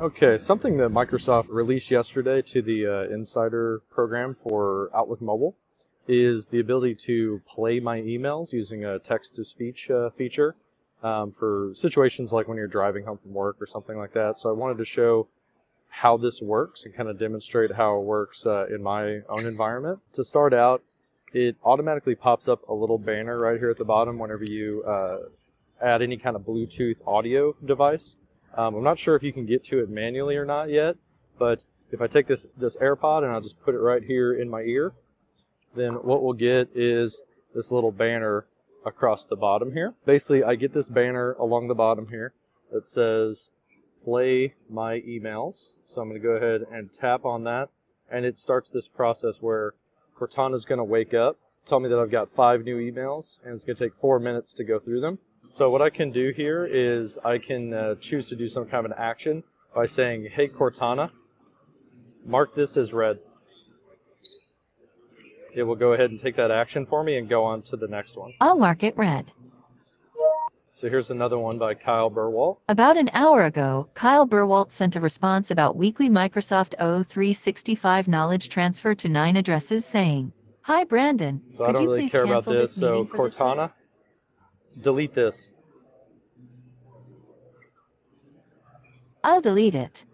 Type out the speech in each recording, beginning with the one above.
Okay, something that Microsoft released yesterday to the uh, Insider program for Outlook Mobile is the ability to play my emails using a text to speech uh, feature um, for situations like when you're driving home from work or something like that. So I wanted to show how this works and kind of demonstrate how it works uh, in my own environment. To start out, it automatically pops up a little banner right here at the bottom whenever you uh, add any kind of Bluetooth audio device. Um, I'm not sure if you can get to it manually or not yet, but if I take this, this AirPod and I'll just put it right here in my ear, then what we'll get is this little banner across the bottom here. Basically, I get this banner along the bottom here that says play my emails. So I'm going to go ahead and tap on that and it starts this process where Cortana's going to wake up, tell me that I've got five new emails and it's going to take four minutes to go through them. So what I can do here is I can uh, choose to do some kind of an action by saying, hey Cortana, mark this as read. It will go ahead and take that action for me and go on to the next one. I'll mark it read. So here's another one by Kyle Burwalt. About an hour ago, Kyle Burwalt sent a response about weekly Microsoft O365 knowledge transfer to nine addresses saying, Hi Brandon, So could I don't you really please care about cancel this. So meeting for this week?" Cortana, delete this. I'll delete it.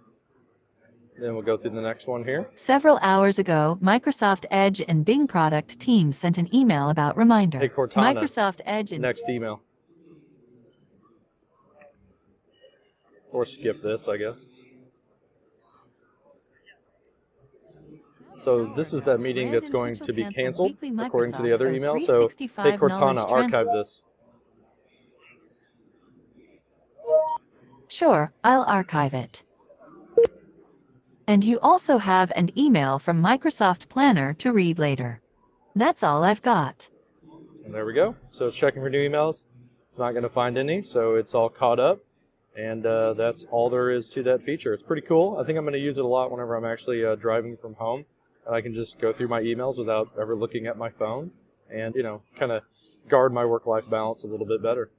Then we'll go through the next one here. Several hours ago, Microsoft Edge and Bing product teams sent an email about reminder. Hey Cortana, Microsoft Edge and next email. Or skip this, I guess. So this is that meeting that's going to be canceled according to the other email. So hey Cortana, archive this. Sure, I'll archive it. And you also have an email from Microsoft Planner to read later. That's all I've got. And there we go. So it's checking for new emails. It's not going to find any, so it's all caught up. And uh, that's all there is to that feature. It's pretty cool. I think I'm going to use it a lot whenever I'm actually uh, driving from home. And I can just go through my emails without ever looking at my phone and, you know, kind of guard my work life balance a little bit better.